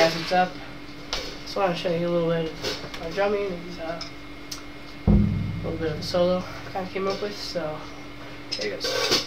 guys what's up. Just want to show you a little bit of my drumming and uh, a little bit of a solo I kind of came up with, so here it goes.